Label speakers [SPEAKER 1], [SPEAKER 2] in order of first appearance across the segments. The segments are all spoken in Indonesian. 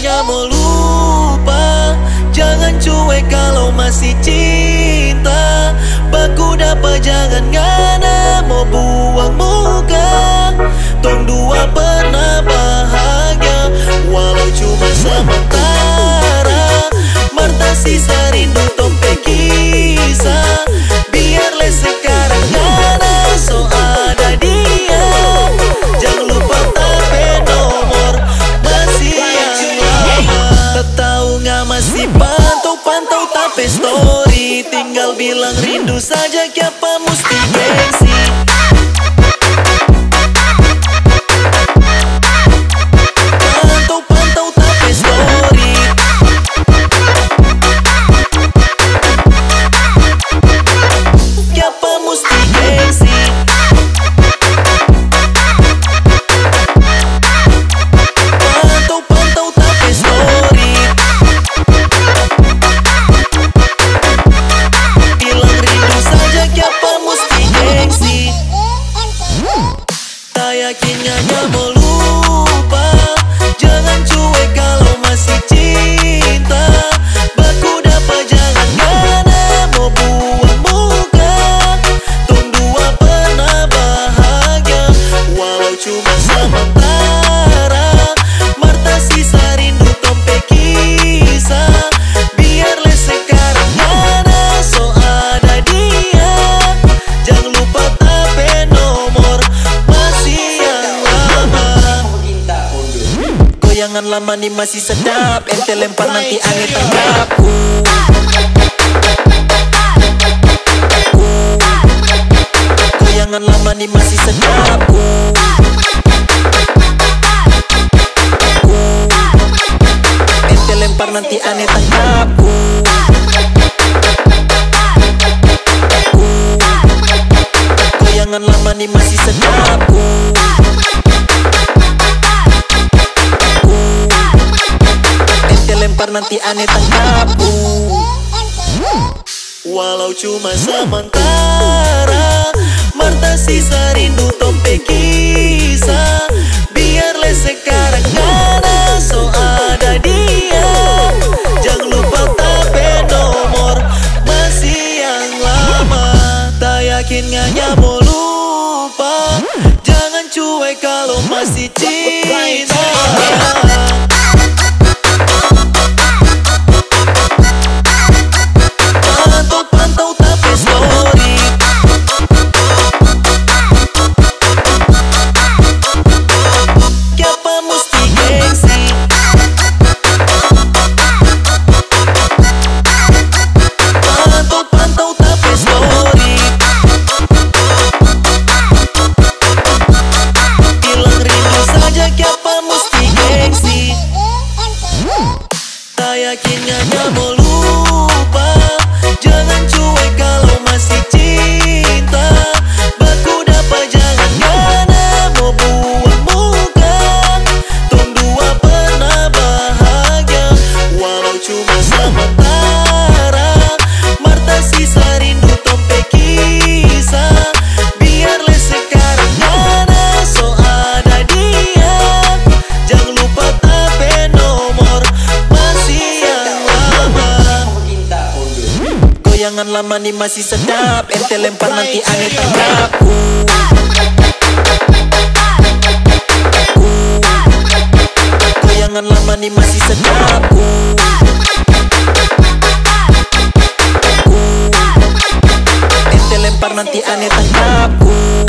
[SPEAKER 1] hanya mau Jangan cuek kalau masih cinta bilang rindu saja Kiapa mesti gengsi Goyangan lama nih masih sedap Ente lempar nanti angin tangkap Uh. Goyangan lama nih masih sedap. Ente lempar nanti aneh tangkap. Uh. Goyangan lama nih masih nanti aneh tangkap. Walau cuma sementara Marta sisa rindu tompe kisah. Biarlah sekarang ada So ada dia. Jangan lupa tape nomor Masih yang lama. Tak yakin hanya mau lupa. Jangan cuek kalau masih cinta Goyangan lama nih masih sedap Ente lempar nanti Uh. Uh. Goyangan lama nih masih sedap. Ente lempar nanti aneh tangkap. Uh.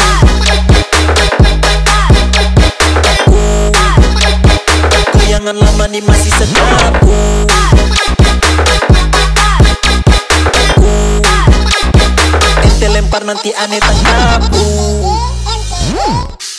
[SPEAKER 1] Goyangan lama nih masih sedap lempar nanti aneh Uh.